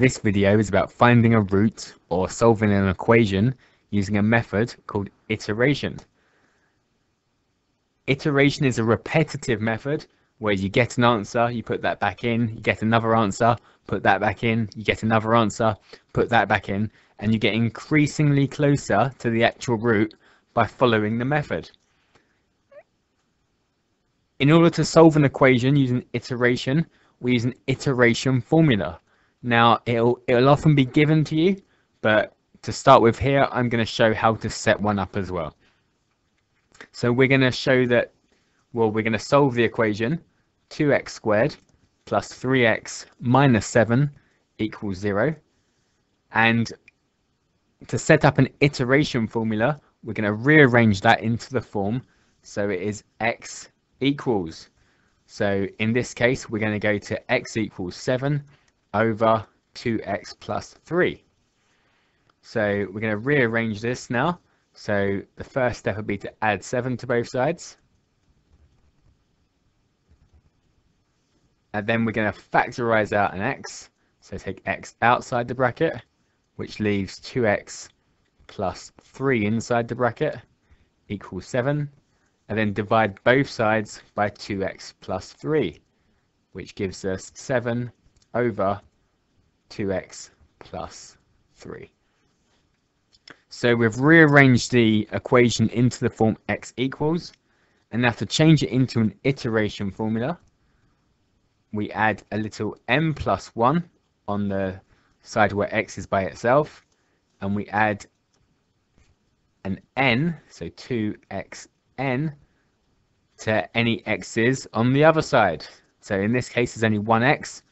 This video is about finding a root or solving an equation using a method called iteration. Iteration is a repetitive method where you get an answer, you put that back in, you get another answer, put that back in, you get another answer, put that back in, and you get increasingly closer to the actual root by following the method. In order to solve an equation using iteration, we use an iteration formula. Now, it'll, it'll often be given to you, but to start with here, I'm going to show how to set one up as well. So we're going to show that, well, we're going to solve the equation 2x squared plus 3x minus 7 equals 0. And to set up an iteration formula, we're going to rearrange that into the form so it is x equals. So in this case, we're going to go to x equals 7 over 2x plus 3. So we're going to rearrange this now. So the first step would be to add 7 to both sides. And then we're going to factorize out an x. So take x outside the bracket, which leaves 2x plus 3 inside the bracket equals 7 and then divide both sides by 2x plus 3, which gives us 7 over 2x plus 3. So we've rearranged the equation into the form x equals, and now to change it into an iteration formula, we add a little m plus 1 on the side where x is by itself, and we add an n, so 2x n to any x's on the other side. So in this case, there's only one x,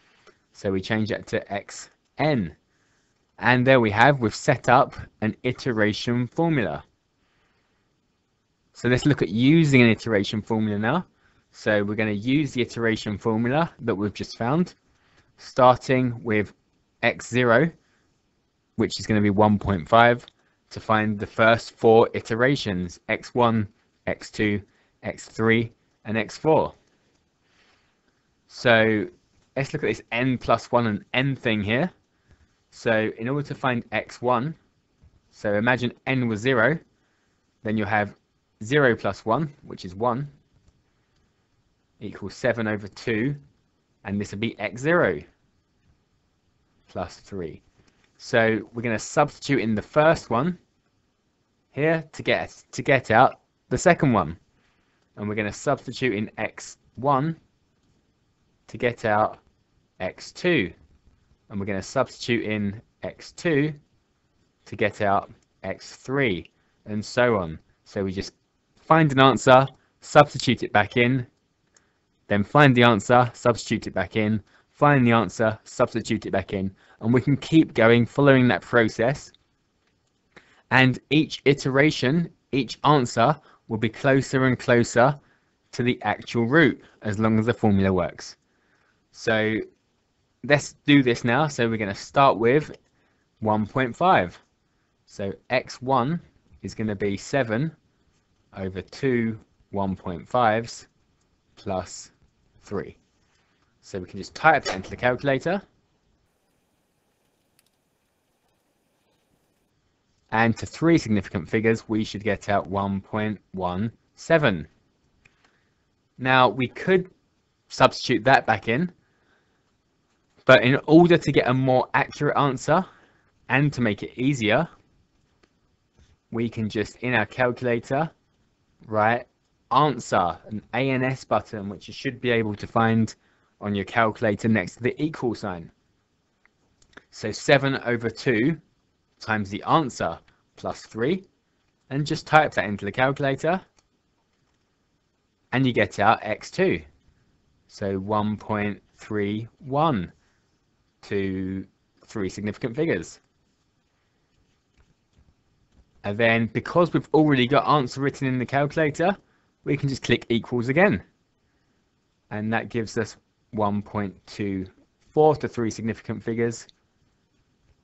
so we change that to xn. And there we have, we've set up an iteration formula. So let's look at using an iteration formula now. So we're going to use the iteration formula that we've just found, starting with x0, which is going to be 1.5, to find the first four iterations, x1, x2, x3 and x4. So let's look at this n plus 1 and n thing here. So in order to find x1, so imagine n was 0, then you'll have 0 plus 1, which is 1, equals 7 over 2, and this would be x0 plus 3. So we're going to substitute in the first one here to get to get out the second one and we're going to substitute in x1 to get out x2 and we're going to substitute in x2 to get out x3 and so on. So we just find an answer substitute it back in then find the answer substitute it back in find the answer substitute it back in and we can keep going following that process. And each iteration each answer will be closer and closer to the actual root as long as the formula works. So let's do this now. So we're going to start with 1.5. So x1 is going to be 7 over 2 1.5s plus 3. So we can just type that into the calculator. and to three significant figures we should get out 1.17. Now we could substitute that back in, but in order to get a more accurate answer and to make it easier, we can just in our calculator write answer, an ANS button, which you should be able to find on your calculator next to the equal sign. So 7 over 2 times the answer plus 3 and just type that into the calculator. And you get out x2 so 1.31 to three significant figures. And then because we've already got answer written in the calculator we can just click equals again. And that gives us 1.24 to three significant figures.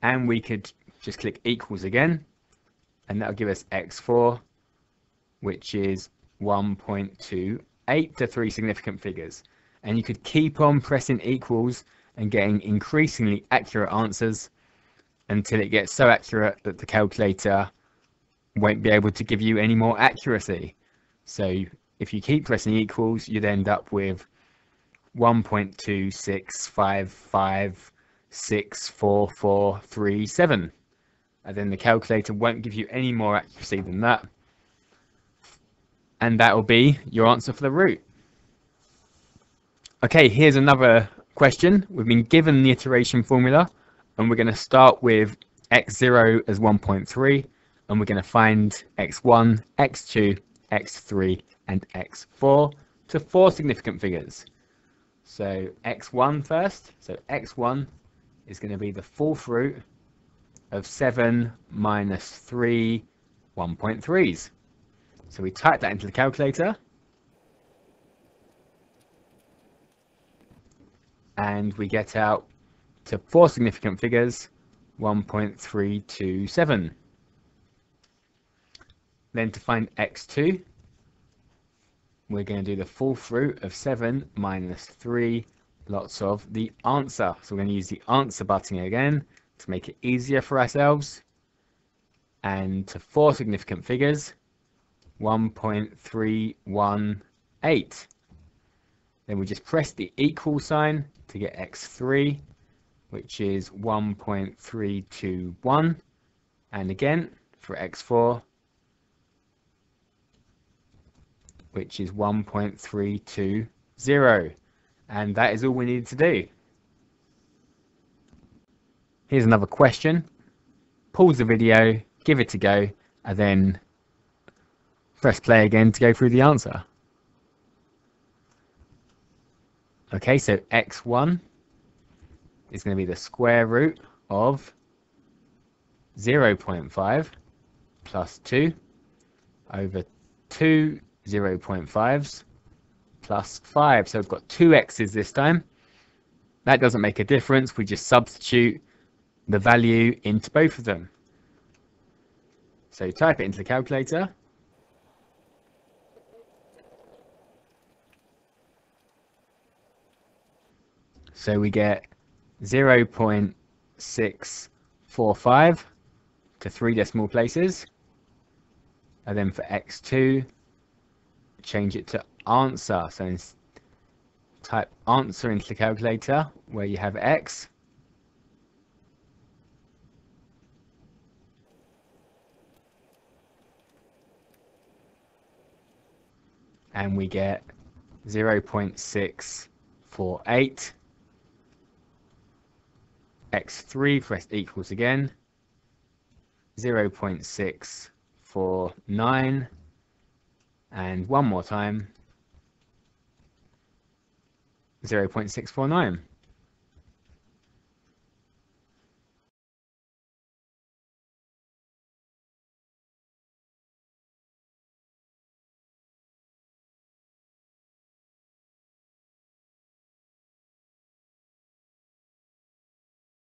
And we could just click equals again. And that'll give us x4 which is 1.28 to three significant figures. And you could keep on pressing equals and getting increasingly accurate answers until it gets so accurate that the calculator won't be able to give you any more accuracy. So if you keep pressing equals, you'd end up with 1.265564437. And then the calculator won't give you any more accuracy than that. And that will be your answer for the root. Okay, here's another question. We've been given the iteration formula and we're going to start with x0 as 1.3 and we're going to find x1, x2, x3 and x4 to four significant figures. So x1 first, so x1 is going to be the fourth root of 7 minus 3 1.3s. So we type that into the calculator and we get out to four significant figures 1.327. Then to find x2, we're going to do the fourth root of 7 minus 3 lots of the answer. So we're going to use the answer button again to make it easier for ourselves. And to four significant figures, 1.318. Then we just press the equal sign to get x3, which is 1.321. And again, for x4, which is 1.320. And that is all we need to do. Here's another question. Pause the video, give it a go, and then press play again to go through the answer. Okay, so x1 is going to be the square root of 0.5 plus 2 over 2 0.5s plus 5. So we've got two x's this time. That doesn't make a difference. We just substitute the value into both of them. So type it into the calculator. So we get 0 0.645 to three decimal places. And then for x2, change it to answer. So type answer into the calculator where you have x. And we get 0 0.648 x3 pressed equals again. 0 0.649 and one more time. 0 0.649